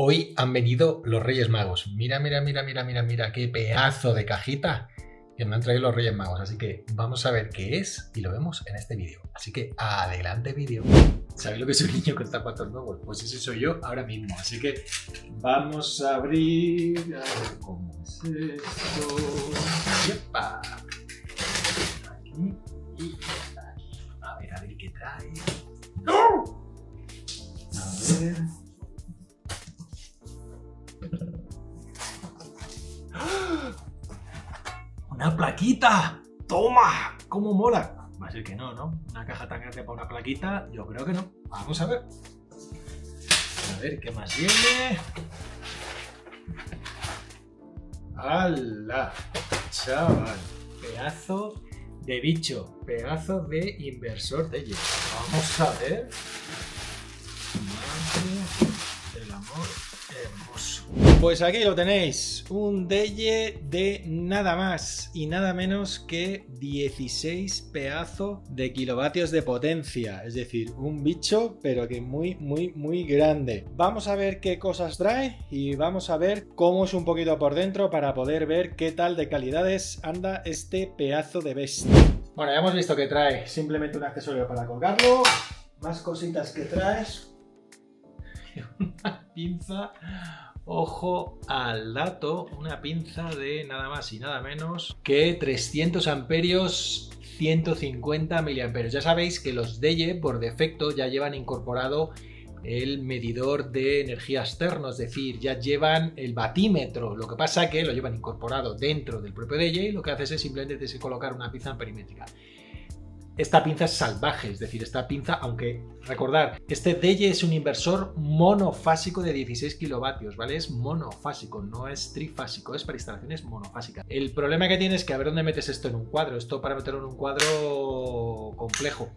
Hoy han venido los Reyes Magos. Mira, mira, mira, mira, mira, mira, qué pedazo de cajita que me han traído los Reyes Magos. Así que vamos a ver qué es y lo vemos en este vídeo. Así que adelante vídeo. ¿Sabéis lo que es un niño con zapatos nuevos? Pues ese soy yo ahora mismo. Así que vamos a abrir. A ver cómo es esto. ¡Yepa! Aquí y aquí. A ver, a ver qué trae. A ver. ¡Una plaquita! ¡Toma! ¿Cómo mola? Va a ser que no, ¿no? Una caja tan grande para una plaquita, yo creo que no. Vamos a ver. A ver qué más viene. ¡Hala! Chaval. Pedazo de bicho. Pedazo de inversor de. Vamos a ver. Madre del amor Pues aquí lo tenéis, un Deye de nada más y nada menos que 16 pedazos de kilovatios de potencia, es decir, un bicho pero que muy muy muy grande. Vamos a ver qué cosas trae y vamos a ver cómo es un poquito por dentro para poder ver qué tal de calidades anda este pedazo de bestia. Bueno, ya hemos visto que trae simplemente un accesorio para colgarlo, más cositas que traes, una pinza Ojo al dato, una pinza de nada más y nada menos que 300 amperios 150 miliamperios. Ya sabéis que los Deye por defecto ya llevan incorporado el medidor de energía externo, es decir, ya llevan el batímetro. Lo que pasa que lo llevan incorporado dentro del propio Deye y lo que haces es simplemente colocar una pinza amperimétrica. Esta pinza es salvaje, es decir, esta pinza, aunque recordar, este Deye es un inversor monofásico de 16 kilovatios, ¿vale? Es monofásico, no es trifásico, es para instalaciones monofásicas. El problema que tiene es que a ver dónde metes esto en un cuadro, esto para meterlo en un cuadro complejo.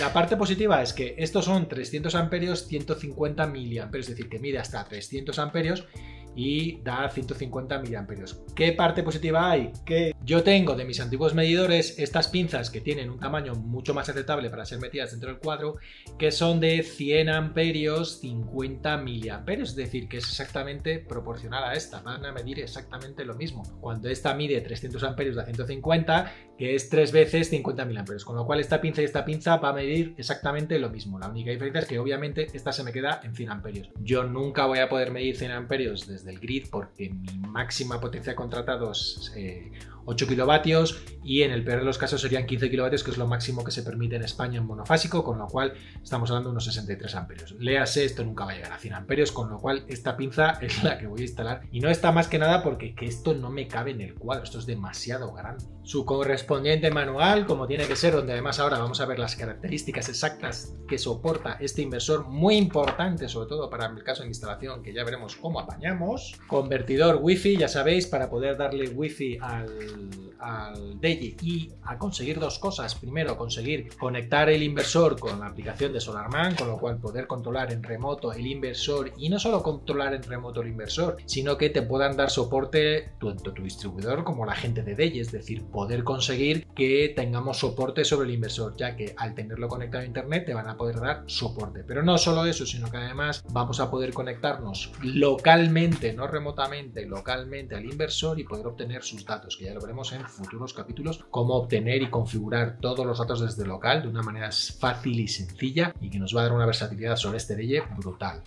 La parte positiva es que estos son 300 amperios, 150 miliamperios, es decir, que mide hasta 300 amperios y da 150 miliamperios. ¿Qué parte positiva hay? Que yo tengo de mis antiguos medidores estas pinzas que tienen un tamaño mucho más aceptable para ser metidas dentro del cuadro, que son de 100 amperios, 50 miliamperios, es decir, que es exactamente proporcional a esta, van a medir exactamente lo mismo. Cuando esta mide 300 amperios da 150, que es tres veces 50 miliamperios, con lo cual esta pinza y esta pinza va a medir exactamente lo mismo. La única diferencia es que obviamente esta se me queda en 100 amperios. Yo nunca voy a poder medir 100 amperios desde el grid porque mi máxima potencia contratada es eh, 8 kilovatios y en el peor de los casos serían 15 kilovatios, que es lo máximo que se permite en España en monofásico, con lo cual estamos hablando de unos 63 amperios. Léase, esto nunca va a llegar a 100 amperios, con lo cual esta pinza es la que voy a instalar y no está más que nada porque que esto no me cabe en el cuadro, esto es demasiado grande. Su correspondiente manual, como tiene que ser, donde además ahora vamos a ver las características exactas que soporta este inversor, muy importante sobre todo para el caso de instalación, que ya veremos cómo apañamos. Convertidor wifi, ya sabéis, para poder darle wifi al el al, Deye y a conseguir dos cosas. Primero, conseguir conectar el inversor con la aplicación de SolarMan, con lo cual poder controlar en remoto el inversor y no solo controlar en remoto el inversor, sino que te puedan dar soporte tanto tu distribuidor como la gente de Deye, es decir, poder conseguir que tengamos soporte sobre el inversor, ya que al tenerlo conectado a internet te van a poder dar soporte. Pero no solo eso, sino que además vamos a poder conectarnos localmente, no remotamente, localmente al inversor y poder obtener sus datos, que ya lo veremos en futuros capítulos, cómo obtener y configurar todos los datos desde local de una manera fácil y sencilla y que nos va a dar una versatilidad sobre este DEYE brutal.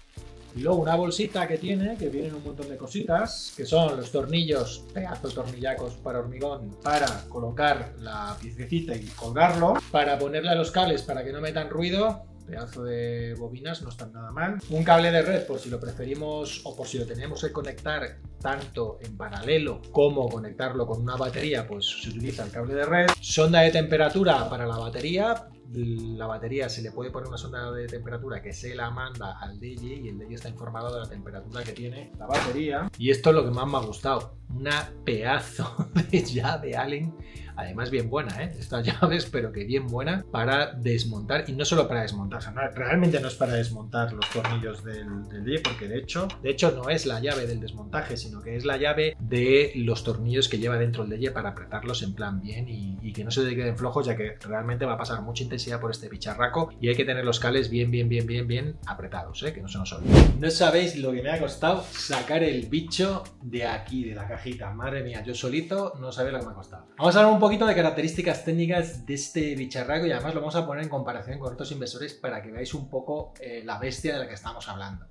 Y luego una bolsita que tiene, que vienen un montón de cositas, que son los tornillos, pedazos tornillacos para hormigón, para colocar la piececita y colgarlo, para ponerle a los cables para que no metan ruido, pedazo de bobinas, no están nada mal. Un cable de red por si lo preferimos o por si lo tenemos que conectar tanto en paralelo como conectarlo con una batería, pues se utiliza el cable de red. Sonda de temperatura para la batería. La batería se le puede poner una sonda de temperatura que se la manda al DJ y el DJ está informado de la temperatura que tiene la batería. Y esto es lo que más me ha gustado. Una pedazo de llave Allen además bien buena, ¿eh? Estas llaves, pero que bien buena para desmontar y no solo para desmontar, o sea, realmente no es para desmontar los tornillos del, del porque de hecho, de hecho no es la llave del desmontaje, sino que es la llave de los tornillos que lleva dentro el DJ para apretarlos en plan bien y, que no se queden flojos, ya que realmente va a pasar mucha intensidad por este bicharraco y hay que tener los cales bien, bien, bien, bien, bien apretados, ¿eh? que no se nos olvide. No sabéis lo que me ha costado sacar el bicho de aquí, de la cajita. Madre mía, yo solito no sabía lo que me ha costado. Vamos a hablar un poquito de características técnicas de este bicharraco y además lo vamos a poner en comparación con otros inversores para que veáis un poco eh, la bestia de la que estamos hablando.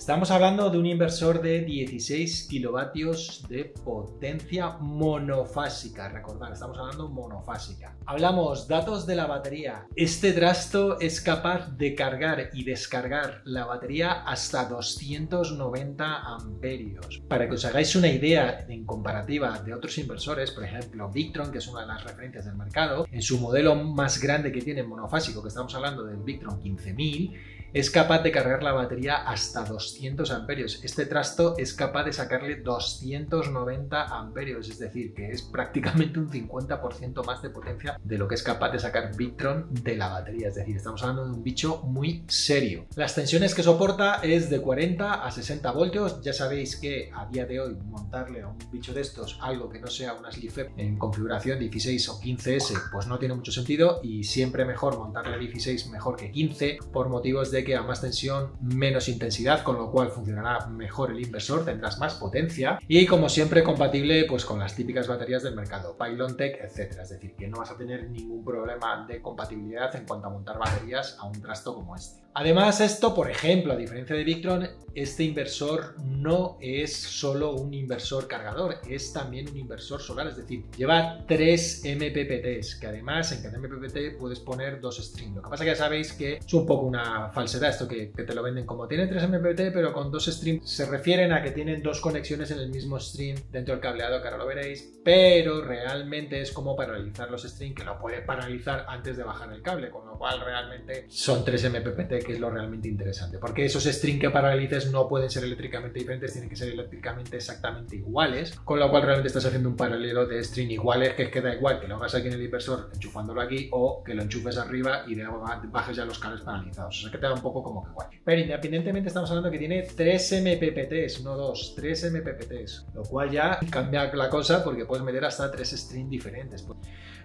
Estamos hablando de un inversor de 16 kilovatios de potencia monofásica. Recordad, estamos hablando monofásica. Hablamos datos de la batería. Este trasto es capaz de cargar y descargar la batería hasta 290 amperios. Para que os hagáis una idea en comparativa de otros inversores, por ejemplo, Victron, que es una de las referencias del mercado, en su modelo más grande que tiene monofásico, que estamos hablando del Victron 15000, es capaz de cargar la batería hasta 200 amperios. Este trasto es capaz de sacarle 290 amperios, es decir, que es prácticamente un 50% más de potencia de lo que es capaz de sacar Victron de la batería. Es decir, estamos hablando de un bicho muy serio. Las tensiones que soporta es de 40 a 60 voltios. Ya sabéis que a día de hoy montarle a un bicho de estos algo que no sea una Slip en configuración 16 o 15S pues no tiene mucho sentido y siempre mejor montarle a 16 mejor que 15 por motivos de que a más tensión, menos intensidad, con lo cual funcionará mejor el inversor, tendrás más potencia y como siempre compatible pues con las típicas baterías del mercado, Pylontech, etcétera. Es decir, que no vas a tener ningún problema de compatibilidad en cuanto a montar baterías a un trasto como este. Además, esto, por ejemplo, a diferencia de Victron, este inversor no es solo un inversor cargador, es también un inversor solar, es decir, lleva tres MPPTs, que además en cada MPPT puedes poner dos strings. Lo que pasa es que ya sabéis que es un poco una falsedad esto que, te lo venden como tiene tres MPPT, pero con dos strings se refieren a que tienen dos conexiones en el mismo string dentro del cableado, que ahora lo veréis, pero realmente es como paralizar los strings, que lo puede paralizar antes de bajar el cable, con lo cual realmente son tres MPPT que es lo realmente interesante. Porque esos strings que paralices no pueden ser eléctricamente diferentes, tienen que ser eléctricamente exactamente iguales. Con lo cual realmente estás haciendo un paralelo de string iguales que queda igual que lo hagas aquí en el inversor enchufándolo aquí o que lo enchufes arriba y de bajes ya los cables paralizados. O sea que te da un poco como que igual. Pero independientemente estamos hablando que tiene 3 MPPTs, no 2, 3 MPPTs. Lo cual ya cambia la cosa porque puedes meter hasta 3 strings diferentes.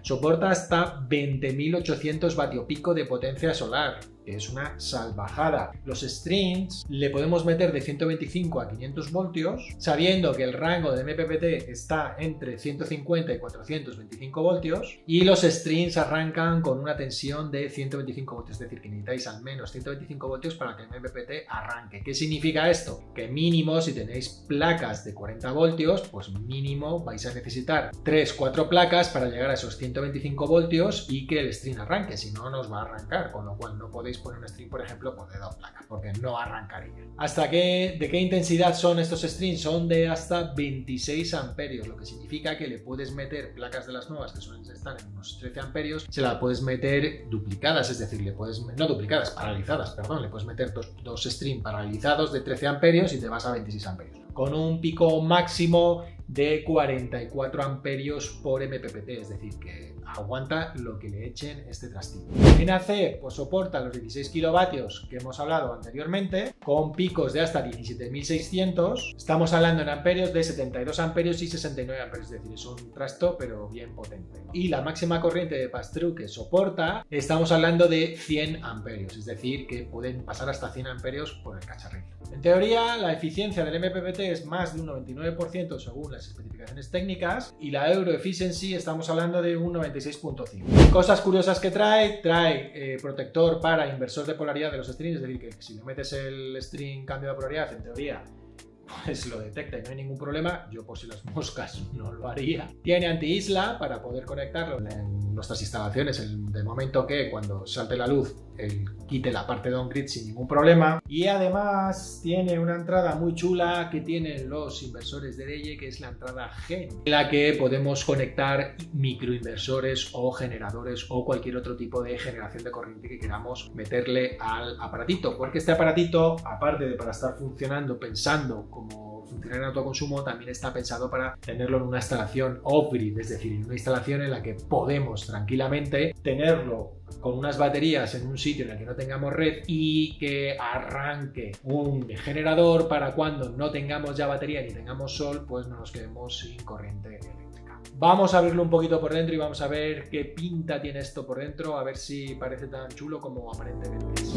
Soporta hasta 20.800 vatio pico de potencia solar es una salvajada. Los strings le podemos meter de 125 a 500 voltios, sabiendo que el rango de MPPT está entre 150 y 425 voltios, y los strings arrancan con una tensión de 125 voltios, es decir, que necesitáis al menos 125 voltios para que el MPPT arranque. ¿Qué significa esto? Que mínimo, si tenéis placas de 40 voltios, pues mínimo vais a necesitar 3-4 placas para llegar a esos 125 voltios y que el string arranque, si no, nos va a arrancar, con lo cual no podéis poner un string, por ejemplo, por de dos placas, porque no arrancaría. ¿Hasta qué, de qué intensidad son estos strings? Son de hasta 26 amperios, lo que significa que le puedes meter placas de las nuevas, que suelen estar en unos 13 amperios, se la puedes meter duplicadas, es decir, le puedes, no duplicadas, paralizadas, perdón, le puedes meter dos, dos strings paralizados de 13 amperios y te vas a 26 amperios. Con un pico máximo de 44 amperios por MPPT, es decir, que aguanta lo que le echen este trastito. En AC, pues soporta los 16 kilovatios que hemos hablado anteriormente, con picos de hasta 17.600. Estamos hablando en amperios de 72 amperios y 69 amperios, es decir, es un trasto pero bien potente. Y la máxima corriente de pass que soporta, estamos hablando de 100 amperios, es decir, que pueden pasar hasta 100 amperios por el cacharrito. En teoría, la eficiencia del MPPT es más de un 99% según las especificaciones técnicas y la Euro Efficiency estamos hablando de un 96.5. Cosas curiosas que trae, trae eh, protector para inversor de polaridad de los strings, es decir, que si le metes el string cambio de polaridad, en teoría pues lo detecta y no hay ningún problema. Yo por si las moscas no lo haría. Tiene anti-isla para poder conectarlo en nuestras instalaciones en, de momento que cuando salte la luz el quite la parte de on-grid sin ningún problema. Y además tiene una entrada muy chula que tienen los inversores de DEYE, que es la entrada GEN, en la que podemos conectar microinversores o generadores o cualquier otro tipo de generación de corriente que queramos meterle al aparatito. Porque este aparatito, aparte de para estar funcionando pensando como funciona en autoconsumo, también está pensado para tenerlo en una instalación off-grid, es decir, en una instalación en la que podemos tranquilamente tenerlo con unas baterías en un sitio en el que no tengamos red y que arranque un generador para cuando no tengamos ya batería ni tengamos sol, pues no nos quedemos sin corriente eléctrica. Vamos a abrirlo un poquito por dentro y vamos a ver qué pinta tiene esto por dentro, a ver si parece tan chulo como aparentemente es.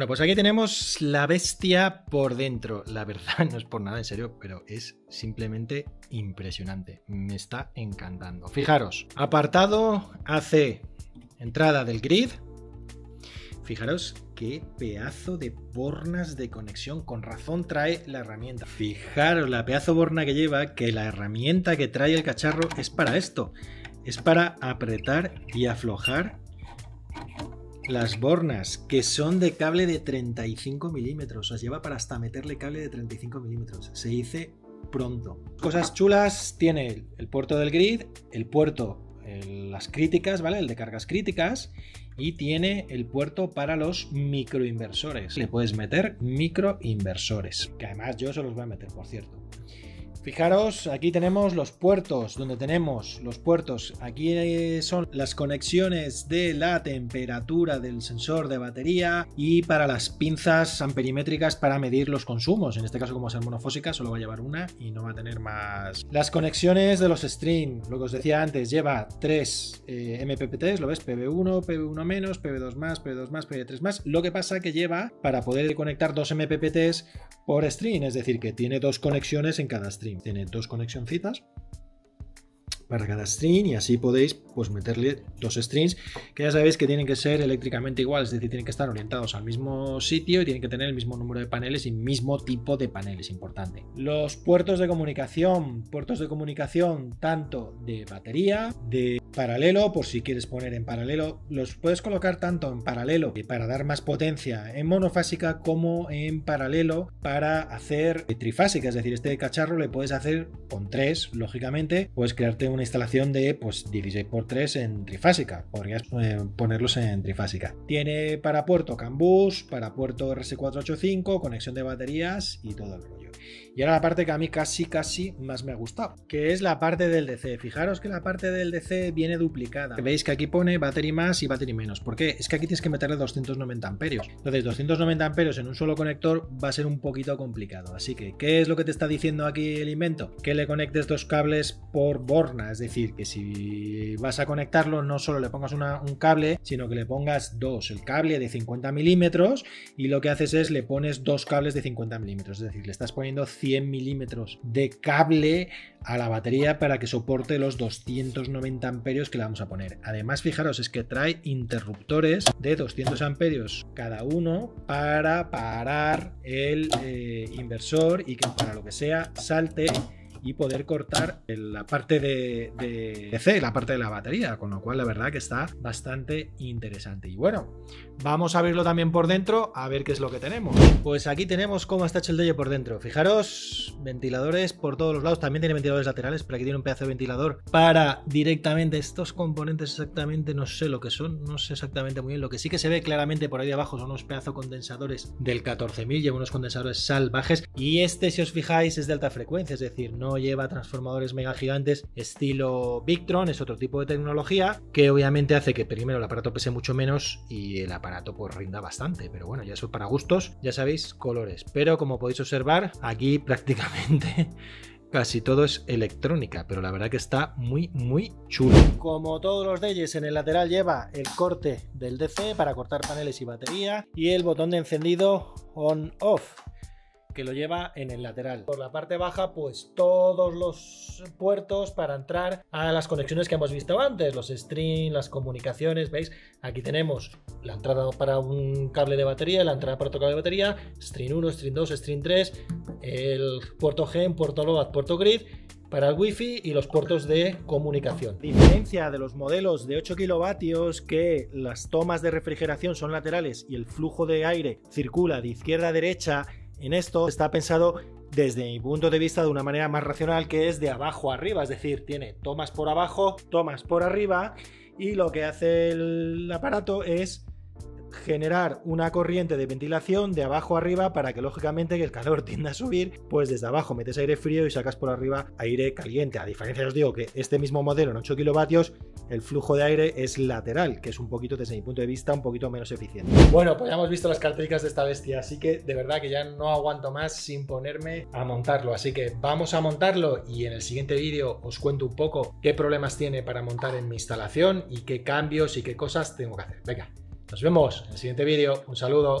Bueno, pues aquí tenemos la bestia por dentro. La verdad, no es por nada en serio, pero es simplemente impresionante. Me está encantando. Fijaros, apartado AC, entrada del grid. Fijaros qué pedazo de bornas de conexión. Con razón trae la herramienta. Fijaros la pedazo borna que lleva, que la herramienta que trae el cacharro es para esto. Es para apretar y aflojar las bornas, que son de cable de 35 milímetros. Os lleva para hasta meterle cable de 35 milímetros. Se dice pronto. Cosas chulas, tiene el puerto del grid, el puerto, las críticas, ¿vale? El de cargas críticas. Y tiene el puerto para los microinversores. Le puedes meter microinversores. Que además yo se los voy a meter, por cierto. Fijaros, aquí tenemos los puertos, donde tenemos los puertos, aquí eh, son las conexiones de la temperatura del sensor de batería y para las pinzas amperimétricas para medir los consumos. En este caso, como ser monofósica, solo va a llevar una y no va a tener más. Las conexiones de los string, lo que os decía antes, lleva tres eh, MPPTs, lo ves, PB1, PB1 menos, PB2 más, PB2 más, PB3 más. Lo que pasa que lleva para poder conectar dos MPPTs por string, es decir, que tiene dos conexiones en cada Tiene dos conexioncitas para cada string y así podéis pues meterle dos strings que ya sabéis que tienen que ser eléctricamente iguales, es decir, tienen que estar orientados al mismo sitio y tienen que tener el mismo número de paneles y mismo tipo de paneles, importante. Los puertos de comunicación, puertos de comunicación tanto de batería, de paralelo, por si quieres poner en paralelo, los puedes colocar tanto en paralelo para dar más potencia en monofásica como en paralelo para hacer trifásica, es decir, este cacharro le puedes hacer con tres, lógicamente, puedes crearte un instalación de pues 16x3 en trifásica. Podrías eh, ponerlos en trifásica. Tiene para puerto CAN bus, para puerto RS485, conexión de baterías y todo el rollo. Y ahora la parte que a mí casi, casi más me ha gustado, que es la parte del DC. Fijaros que la parte del DC viene duplicada. Veis que aquí pone battery más y battery menos. ¿Por qué? Es que aquí tienes que meterle 290 amperios. Entonces, 290 amperios en un solo conector va a ser un poquito complicado. Así que, ¿qué es lo que te está diciendo aquí el invento? Que le conectes dos cables por borna. Es decir, que si vas a conectarlo, no solo le pongas un cable, sino que le pongas dos. El cable de 50 milímetros y lo que haces es le pones dos cables de 50 milímetros. Es decir, le estás poniendo 100 milímetros de cable a la batería para que soporte los 290 amperios que le vamos a poner. Además, fijaros, es que trae interruptores de 200 amperios cada uno para parar el eh, inversor y que para lo que sea salte y poder cortar la parte de, C, la parte de la batería, con lo cual la verdad que está bastante interesante. Y bueno, vamos a abrirlo también por dentro a ver qué es lo que tenemos. Pues aquí tenemos cómo está hecho el DJ por dentro. Fijaros, ventiladores por todos los lados, también tiene ventiladores laterales, pero aquí tiene un pedazo de ventilador para directamente estos componentes exactamente, no sé lo que son, no sé exactamente muy bien, lo que sí que se ve claramente por ahí abajo son unos pedazos condensadores del 14000, lleva unos condensadores salvajes y este si os fijáis es de alta frecuencia, es decir, no lleva transformadores mega gigantes estilo Victron, es otro tipo de tecnología que obviamente hace que primero el aparato pese mucho menos y el aparato pues rinda bastante, pero bueno, ya eso para gustos, ya sabéis, colores. Pero como podéis observar, aquí prácticamente casi todo es electrónica, pero la verdad que está muy, muy chulo. Como todos los Deyes, en el lateral lleva el corte del DC para cortar paneles y batería y el botón de encendido on-off que lo lleva en el lateral. Por la parte baja, pues todos los puertos para entrar a las conexiones que hemos visto antes, los string, las comunicaciones, ¿veis? Aquí tenemos la entrada para un cable de batería, la entrada para otro cable de batería, string 1, string 2, string 3, el puerto GEN, puerto LOAD, puerto grid para el wifi y los puertos de comunicación. Diferencia de los modelos de 8 kilovatios que las tomas de refrigeración son laterales y el flujo de aire circula de izquierda a derecha en esto está pensado desde mi punto de vista de una manera más racional que es de abajo arriba, es decir, tiene tomas por abajo, tomas por arriba y lo que hace el aparato es generar una corriente de ventilación de abajo arriba para que lógicamente que el calor tienda a subir, pues desde abajo metes aire frío y sacas por arriba aire caliente. A diferencia os digo que este mismo modelo en 8 kilovatios el flujo de aire es lateral, que es un poquito desde mi punto de vista un poquito menos eficiente. Bueno, pues ya hemos visto las características de esta bestia, así que de verdad que ya no aguanto más sin ponerme a montarlo, así que vamos a montarlo y en el siguiente vídeo os cuento un poco qué problemas tiene para montar en mi instalación y qué cambios y qué cosas tengo que hacer. Venga, nos vemos en el siguiente vídeo. Un saludo.